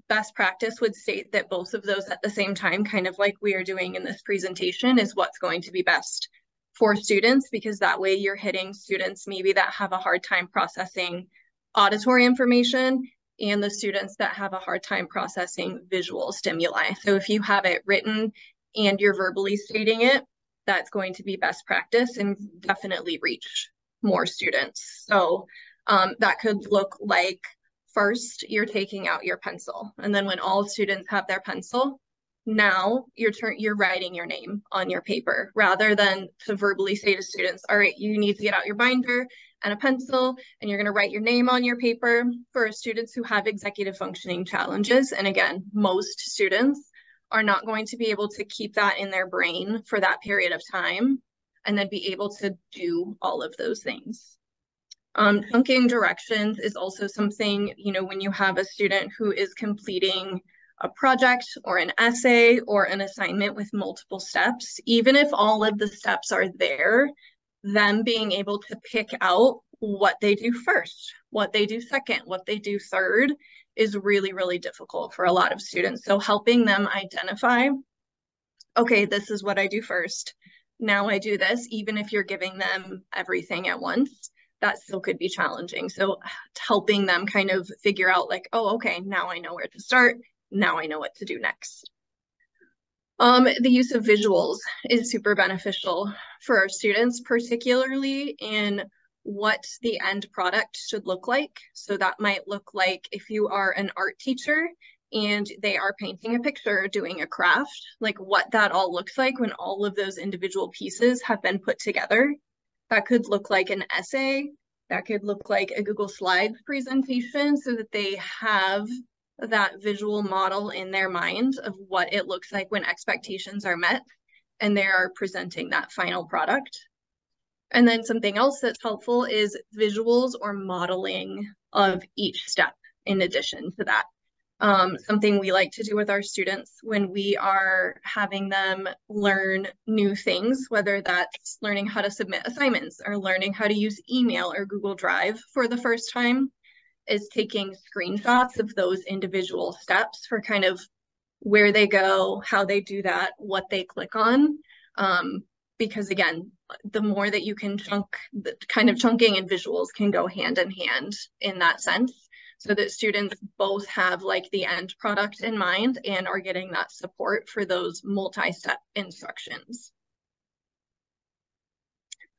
Best practice would state that both of those at the same time, kind of like we are doing in this presentation, is what's going to be best for students because that way you're hitting students maybe that have a hard time processing auditory information and the students that have a hard time processing visual stimuli. So if you have it written and you're verbally stating it, that's going to be best practice and definitely reach more students. So um, that could look like first you're taking out your pencil and then when all students have their pencil now you're turn you're writing your name on your paper rather than to verbally say to students all right you need to get out your binder and a pencil and you're going to write your name on your paper for students who have executive functioning challenges and again most students are not going to be able to keep that in their brain for that period of time and then be able to do all of those things. Um, chunking directions is also something, you know, when you have a student who is completing a project or an essay or an assignment with multiple steps, even if all of the steps are there, them being able to pick out what they do first, what they do second, what they do third, is really, really difficult for a lot of students. So helping them identify, okay, this is what I do first. Now I do this, even if you're giving them everything at once, that still could be challenging. So helping them kind of figure out like, oh, okay, now I know where to start. Now I know what to do next. Um, the use of visuals is super beneficial for our students, particularly in what the end product should look like. So that might look like if you are an art teacher and they are painting a picture, or doing a craft, like what that all looks like when all of those individual pieces have been put together. That could look like an essay, that could look like a Google Slides presentation so that they have that visual model in their mind of what it looks like when expectations are met and they are presenting that final product. And then something else that's helpful is visuals or modeling of each step in addition to that. Um, something we like to do with our students when we are having them learn new things, whether that's learning how to submit assignments or learning how to use email or Google Drive for the first time, is taking screenshots of those individual steps for kind of where they go, how they do that, what they click on. Um, because again, the more that you can chunk, the kind of chunking and visuals can go hand in hand in that sense so that students both have like the end product in mind and are getting that support for those multi-step instructions.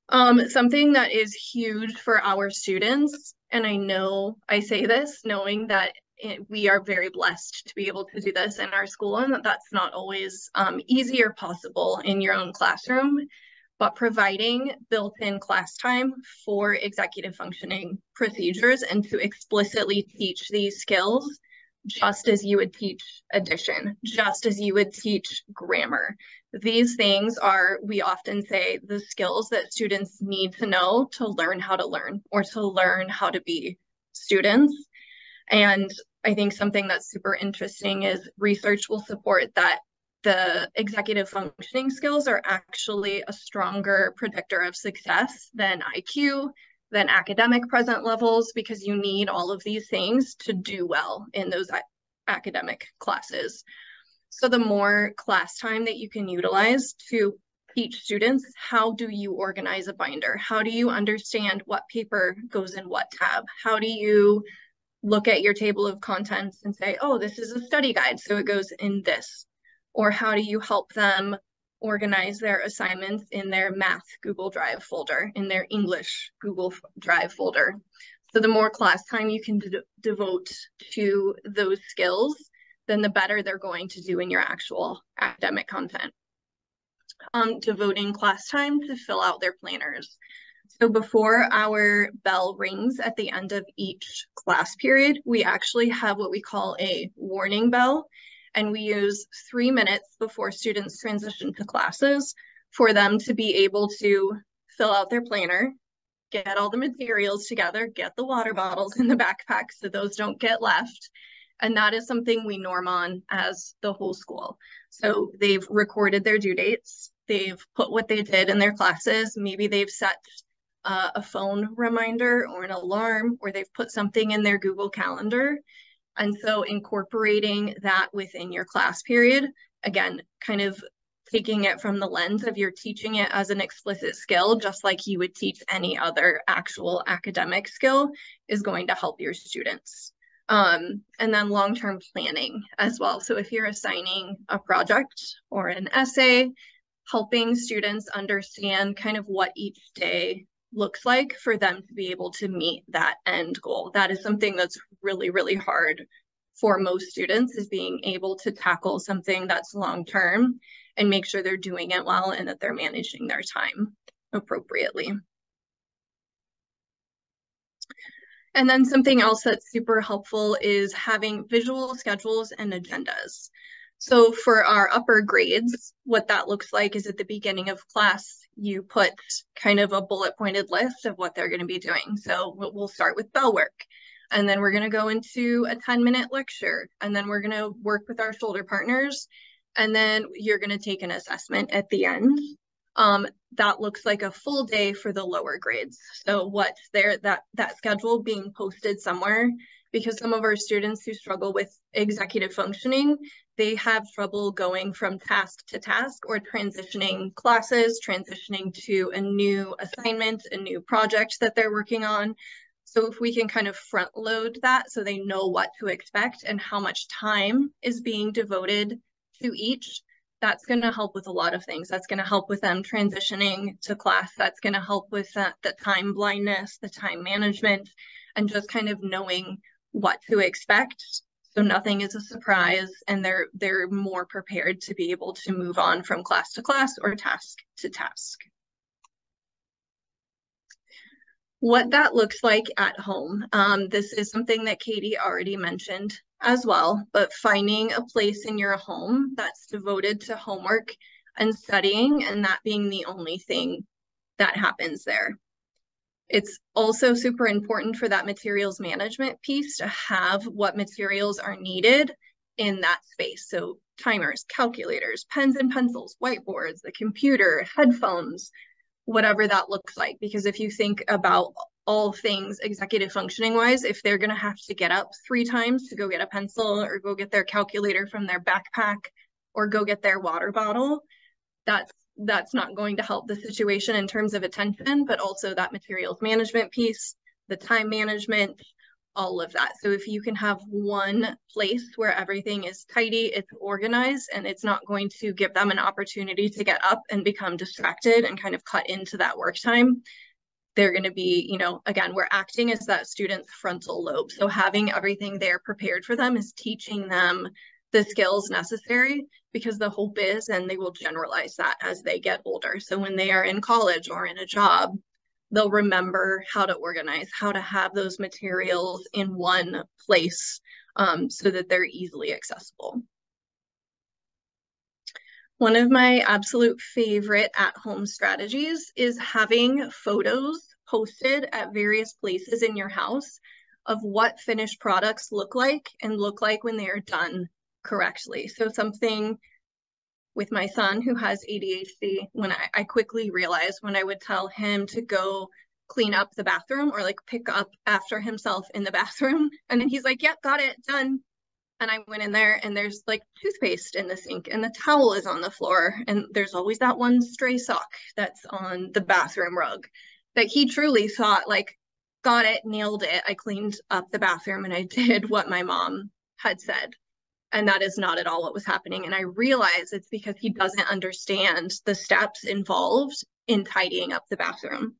Um, something that is huge for our students, and I know I say this knowing that it, we are very blessed to be able to do this in our school and that that's not always um, easy or possible in your own classroom but providing built-in class time for executive functioning procedures and to explicitly teach these skills just as you would teach addition, just as you would teach grammar. These things are, we often say, the skills that students need to know to learn how to learn or to learn how to be students. And I think something that's super interesting is research will support that the executive functioning skills are actually a stronger predictor of success than IQ, than academic present levels, because you need all of these things to do well in those academic classes. So the more class time that you can utilize to teach students, how do you organize a binder? How do you understand what paper goes in what tab? How do you look at your table of contents and say, oh, this is a study guide, so it goes in this? Or how do you help them organize their assignments in their math Google Drive folder, in their English Google Drive folder? So the more class time you can de devote to those skills, then the better they're going to do in your actual academic content. Um, devoting class time to fill out their planners. So before our bell rings at the end of each class period, we actually have what we call a warning bell. And we use three minutes before students transition to classes for them to be able to fill out their planner, get all the materials together, get the water bottles in the backpack so those don't get left. And that is something we norm on as the whole school. So they've recorded their due dates, they've put what they did in their classes, maybe they've set uh, a phone reminder or an alarm, or they've put something in their Google Calendar. And so incorporating that within your class period, again, kind of taking it from the lens of you're teaching it as an explicit skill, just like you would teach any other actual academic skill, is going to help your students. Um, and then long-term planning as well. So if you're assigning a project or an essay, helping students understand kind of what each day looks like for them to be able to meet that end goal. That is something that's really, really hard for most students is being able to tackle something that's long-term and make sure they're doing it well and that they're managing their time appropriately. And then something else that's super helpful is having visual schedules and agendas. So for our upper grades, what that looks like is at the beginning of class, you put kind of a bullet pointed list of what they're going to be doing. So we'll start with bell work. And then we're going to go into a 10 minute lecture. And then we're going to work with our shoulder partners. And then you're going to take an assessment at the end um, that looks like a full day for the lower grades. So what's there, that, that schedule being posted somewhere, because some of our students who struggle with executive functioning, they have trouble going from task to task or transitioning classes, transitioning to a new assignment, a new project that they're working on. So if we can kind of front load that so they know what to expect and how much time is being devoted to each, that's going to help with a lot of things. That's going to help with them transitioning to class. That's going to help with that, the time blindness, the time management, and just kind of knowing what to expect. So nothing is a surprise, and they're they're more prepared to be able to move on from class to class or task to task. What that looks like at home. Um, this is something that Katie already mentioned as well, but finding a place in your home that's devoted to homework and studying, and that being the only thing that happens there. It's also super important for that materials management piece to have what materials are needed in that space. So timers, calculators, pens and pencils, whiteboards, the computer, headphones, whatever that looks like. Because if you think about all things executive functioning wise if they're going to have to get up three times to go get a pencil or go get their calculator from their backpack or go get their water bottle that's that's not going to help the situation in terms of attention but also that materials management piece the time management all of that so if you can have one place where everything is tidy it's organized and it's not going to give them an opportunity to get up and become distracted and kind of cut into that work time they're going to be, you know, again, we're acting as that student's frontal lobe. So having everything there prepared for them is teaching them the skills necessary because the hope is, and they will generalize that as they get older. So when they are in college or in a job, they'll remember how to organize, how to have those materials in one place um, so that they're easily accessible. One of my absolute favorite at-home strategies is having photos posted at various places in your house of what finished products look like and look like when they are done correctly. So something with my son who has ADHD, when I, I quickly realized when I would tell him to go clean up the bathroom or like pick up after himself in the bathroom. And then he's like, yep, got it, done and I went in there and there's like toothpaste in the sink and the towel is on the floor and there's always that one stray sock that's on the bathroom rug that he truly thought like got it nailed it I cleaned up the bathroom and I did what my mom had said and that is not at all what was happening and I realize it's because he doesn't understand the steps involved in tidying up the bathroom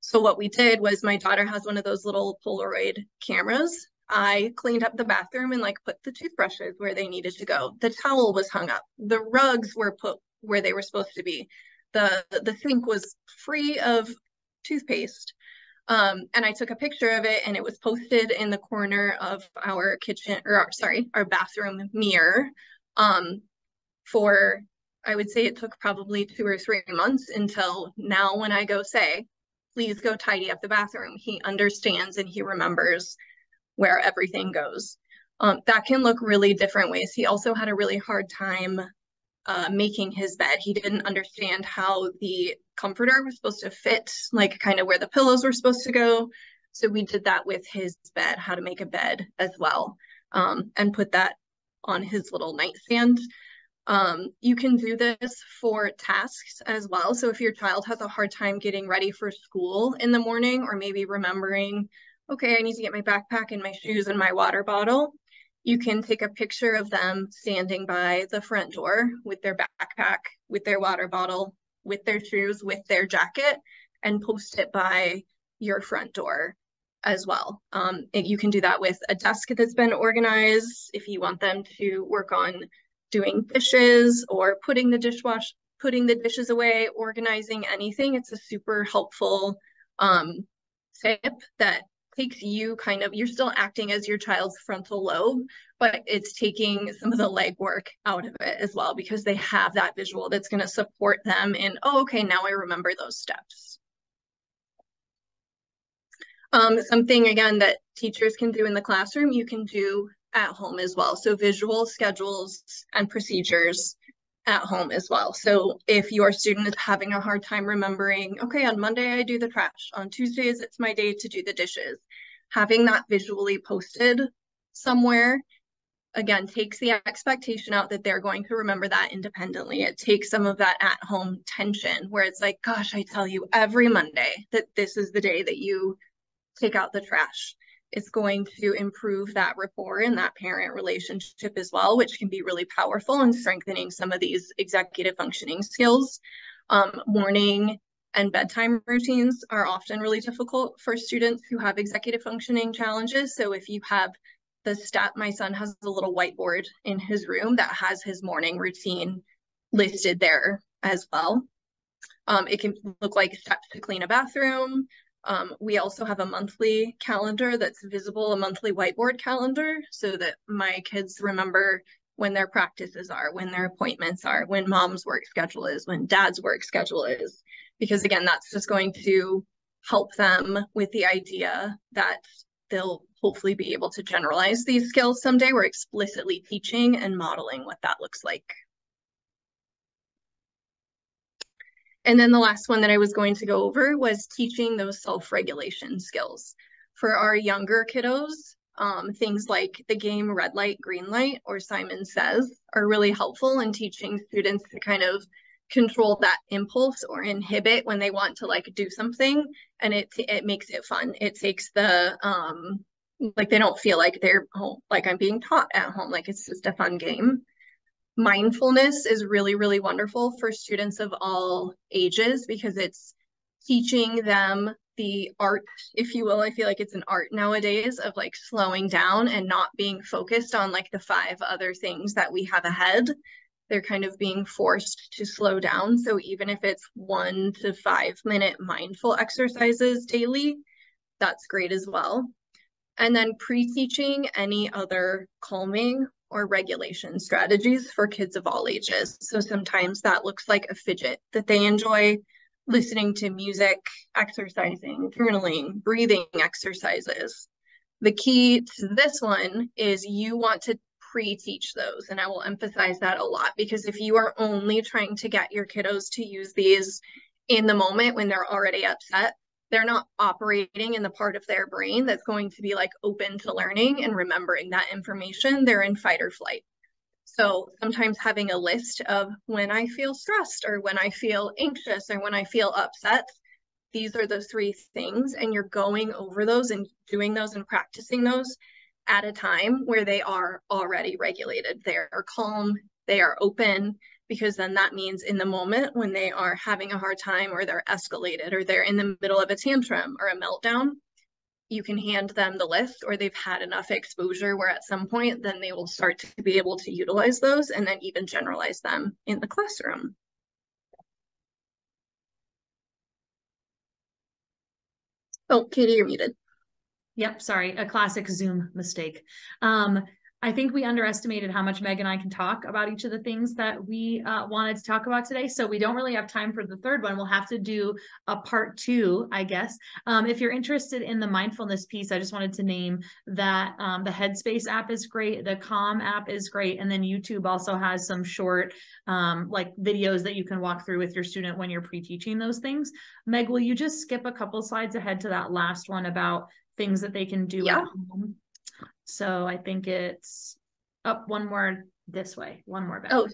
so what we did was my daughter has one of those little Polaroid cameras I cleaned up the bathroom and like put the toothbrushes where they needed to go. The towel was hung up. The rugs were put where they were supposed to be. The the sink was free of toothpaste. Um, and I took a picture of it and it was posted in the corner of our kitchen or our, sorry, our bathroom mirror. Um, for I would say it took probably two or three months until now when I go say, please go tidy up the bathroom. He understands and he remembers where everything goes. Um, that can look really different ways. He also had a really hard time uh, making his bed. He didn't understand how the comforter was supposed to fit, like kind of where the pillows were supposed to go. So we did that with his bed, how to make a bed as well, um, and put that on his little nightstand. Um, you can do this for tasks as well. So if your child has a hard time getting ready for school in the morning or maybe remembering okay, I need to get my backpack and my shoes and my water bottle. You can take a picture of them standing by the front door with their backpack, with their water bottle, with their shoes, with their jacket, and post it by your front door as well. Um, you can do that with a desk that's been organized if you want them to work on doing dishes or putting the dishwash, putting the dishes away, organizing anything. It's a super helpful um, tip that takes you kind of, you're still acting as your child's frontal lobe, but it's taking some of the legwork out of it as well because they have that visual that's going to support them in, oh, okay, now I remember those steps. Um, something again that teachers can do in the classroom, you can do at home as well. So visual schedules and procedures at home as well. So if your student is having a hard time remembering, okay, on Monday I do the trash, on Tuesdays it's my day to do the dishes, having that visually posted somewhere again takes the expectation out that they're going to remember that independently it takes some of that at home tension where it's like gosh i tell you every monday that this is the day that you take out the trash it's going to improve that rapport and that parent relationship as well, which can be really powerful in strengthening some of these executive functioning skills. Um, morning and bedtime routines are often really difficult for students who have executive functioning challenges. So if you have the step, my son has a little whiteboard in his room that has his morning routine listed there as well. Um, it can look like steps to clean a bathroom, um, we also have a monthly calendar that's visible, a monthly whiteboard calendar, so that my kids remember when their practices are, when their appointments are, when mom's work schedule is, when dad's work schedule is. Because again, that's just going to help them with the idea that they'll hopefully be able to generalize these skills someday. We're explicitly teaching and modeling what that looks like. And then the last one that I was going to go over was teaching those self-regulation skills. For our younger kiddos, um, things like the game red light, green light, or Simon Says are really helpful in teaching students to kind of control that impulse or inhibit when they want to like do something and it it makes it fun. It takes the um like they don't feel like they're home, like i'm being taught at home like it's just a fun game. Mindfulness is really, really wonderful for students of all ages because it's teaching them the art, if you will. I feel like it's an art nowadays of like slowing down and not being focused on like the five other things that we have ahead. They're kind of being forced to slow down. So even if it's one to five minute mindful exercises daily, that's great as well. And then pre-teaching any other calming or regulation strategies for kids of all ages. So sometimes that looks like a fidget that they enjoy, listening to music, exercising, journaling, breathing exercises. The key to this one is you want to pre-teach those and I will emphasize that a lot because if you are only trying to get your kiddos to use these in the moment when they're already upset, they're not operating in the part of their brain that's going to be like open to learning and remembering that information. They're in fight or flight. So sometimes having a list of when I feel stressed or when I feel anxious or when I feel upset, these are the three things. And you're going over those and doing those and practicing those at a time where they are already regulated. They are calm, they are open, because then that means in the moment when they are having a hard time or they're escalated or they're in the middle of a tantrum or a meltdown, you can hand them the list or they've had enough exposure where at some point then they will start to be able to utilize those and then even generalize them in the classroom. Oh, Katie, you're muted. Yep, sorry, a classic Zoom mistake. Um, I think we underestimated how much Meg and I can talk about each of the things that we uh, wanted to talk about today. So we don't really have time for the third one. We'll have to do a part two, I guess. Um, if you're interested in the mindfulness piece, I just wanted to name that um, the Headspace app is great. The Calm app is great. And then YouTube also has some short um, like videos that you can walk through with your student when you're pre-teaching those things. Meg, will you just skip a couple slides ahead to that last one about things that they can do yeah. at home? So I think it's up one more this way, one more back. Oh,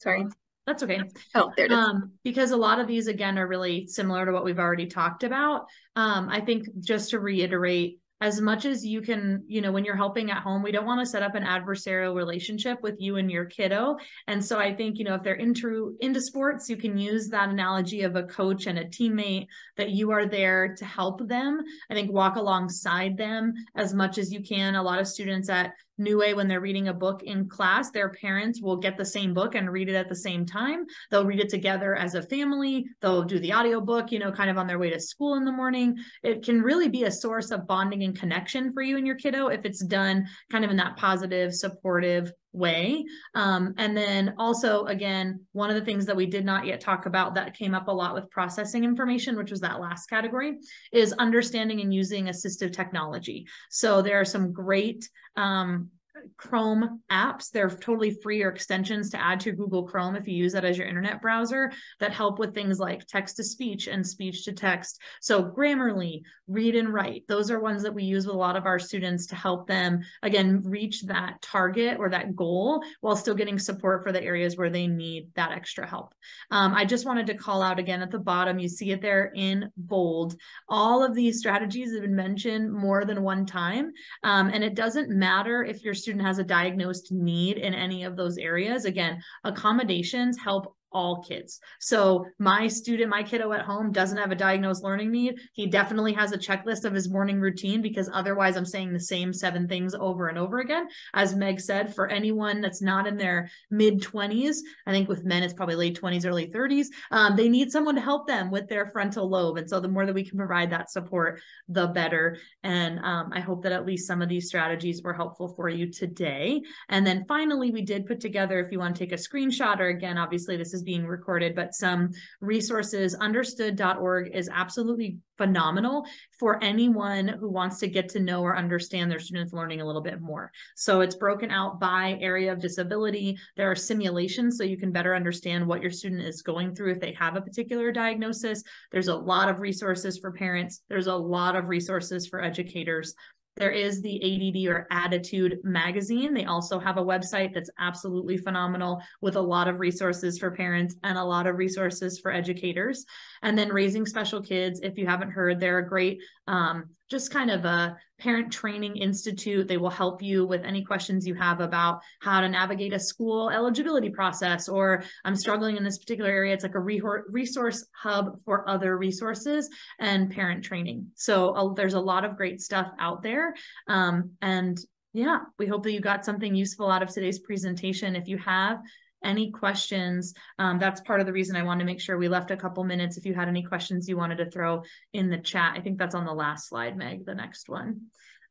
sorry. That's okay. Oh, there it is. Um, because a lot of these again are really similar to what we've already talked about. Um, I think just to reiterate, as much as you can, you know, when you're helping at home, we don't want to set up an adversarial relationship with you and your kiddo. And so I think, you know, if they're into into sports, you can use that analogy of a coach and a teammate that you are there to help them. I think walk alongside them as much as you can. A lot of students at New Way, when they're reading a book in class, their parents will get the same book and read it at the same time. They'll read it together as a family. They'll do the audiobook, you know, kind of on their way to school in the morning. It can really be a source of bonding and connection for you and your kiddo if it's done kind of in that positive, supportive way. Um, and then also, again, one of the things that we did not yet talk about that came up a lot with processing information, which was that last category, is understanding and using assistive technology. So there are some great um, Chrome apps. They're totally free or extensions to add to Google Chrome if you use that as your internet browser that help with things like text to speech and speech to text. So Grammarly, Read and Write, those are ones that we use with a lot of our students to help them, again, reach that target or that goal while still getting support for the areas where they need that extra help. Um, I just wanted to call out again at the bottom, you see it there in bold. All of these strategies have been mentioned more than one time. Um, and it doesn't matter if your student has a diagnosed need in any of those areas. Again, accommodations help all kids. So my student, my kiddo at home doesn't have a diagnosed learning need. He definitely has a checklist of his morning routine because otherwise I'm saying the same seven things over and over again. As Meg said, for anyone that's not in their mid 20s, I think with men it's probably late 20s, early 30s, um, they need someone to help them with their frontal lobe. And so the more that we can provide that support, the better. And um, I hope that at least some of these strategies were helpful for you today. And then finally, we did put together, if you want to take a screenshot, or again, obviously this is is being recorded, but some resources. Understood.org is absolutely phenomenal for anyone who wants to get to know or understand their students learning a little bit more. So it's broken out by area of disability. There are simulations so you can better understand what your student is going through if they have a particular diagnosis. There's a lot of resources for parents. There's a lot of resources for educators. There is the ADD or Attitude magazine. They also have a website that's absolutely phenomenal with a lot of resources for parents and a lot of resources for educators. And then Raising Special Kids, if you haven't heard, they're a great um, just kind of a parent training institute. They will help you with any questions you have about how to navigate a school eligibility process, or I'm struggling in this particular area. It's like a resource hub for other resources and parent training. So uh, there's a lot of great stuff out there. Um, and yeah, we hope that you got something useful out of today's presentation. If you have, any questions. Um, that's part of the reason I wanted to make sure we left a couple minutes if you had any questions you wanted to throw in the chat. I think that's on the last slide, Meg, the next one.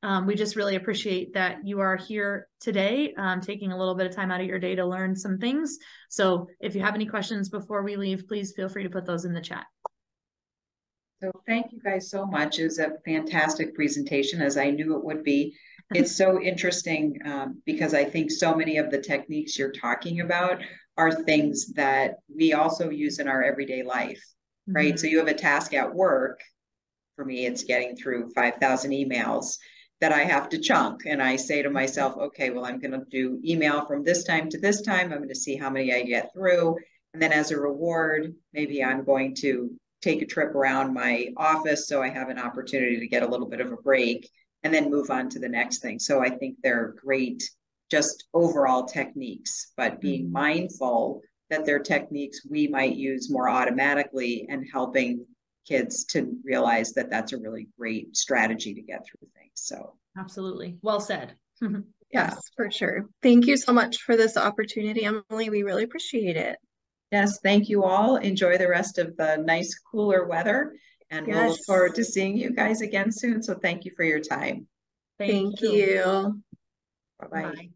Um, we just really appreciate that you are here today, um, taking a little bit of time out of your day to learn some things. So if you have any questions before we leave, please feel free to put those in the chat. So thank you guys so much. It was a fantastic presentation, as I knew it would be it's so interesting um, because I think so many of the techniques you're talking about are things that we also use in our everyday life, right? Mm-hmm. So you have a task at work for me, it's getting through 5,000 emails that I have to chunk. And I say to myself, okay, well, I'm going to do email from this time to this time. I'm going to see how many I get through. And then as a reward, maybe I'm going to take a trip around my office so I have an opportunity to get a little bit of a break and then move on to the next thing. So I think they're great, just overall techniques, but being mm-hmm. mindful that they're techniques we might use more automatically and helping kids to realize that that's a really great strategy to get through things. So, absolutely. Well said. yes, for sure. Thank you so much for this opportunity, Emily. We really appreciate it. Yes, thank you all. Enjoy the rest of the nice, cooler weather. And yes. we'll look forward to seeing you guys again soon. So thank you for your time. Thank, thank you. you. Bye-bye. bye bye